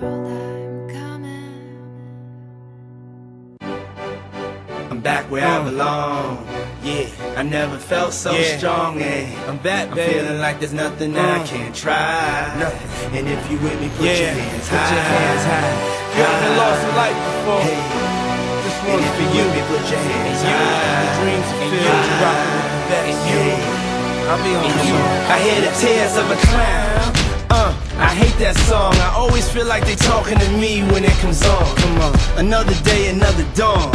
World, I'm coming. I'm back where I belong. Yeah, I never felt so Yeah. strong. And I'm back, I'm baby. feeling like there's nothing I Uh. can't try. Nothing. And if you with me, put Yeah, your hands put high. your hands high. You ever been lost in life before? Hey, This and one's if for you you. me, put your hands You, high. the dreams And fulfilled, you you. rockin' with the best. Hey, I'll be on and the you. I hear the tears of a clown. I hate that song. I always feel like they talking to me when it comes on. Come on, another day, another dawn.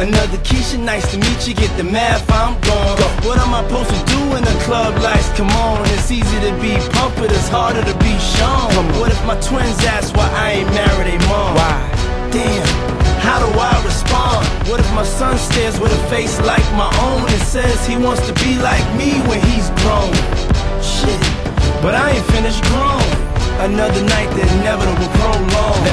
Another Keisha, nice to meet you. Get the math, I'm gone. What am I supposed to do when the club lights come on? It's easy to be pumped, but it's harder to be shown. What if my twins ask why I ain't married a mom? Why? Damn, how do I respond? What if my son stares with a face like my own and says he wants to be like me when he's grown? Shit, but I ain't finished grown. Another night, the inevitable prolong.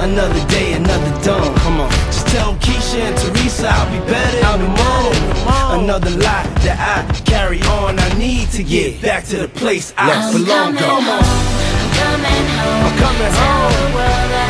Another day, another dawn. Come on, just tell Keisha and Teresa I'll be better the morning. Another lie that I carry on. I need to get back to the place I belong. Come on. I'm coming home. I'm coming home.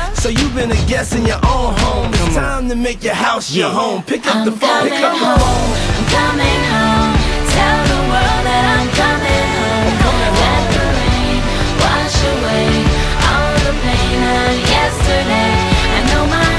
success in your own home. It's time to make your house your home. Pick up I'm the phone. Pick up home. the. I'm coming home. Tell the world that I'm coming. I'm coming home. Let the rain wash away all the pain of yesterday. I know my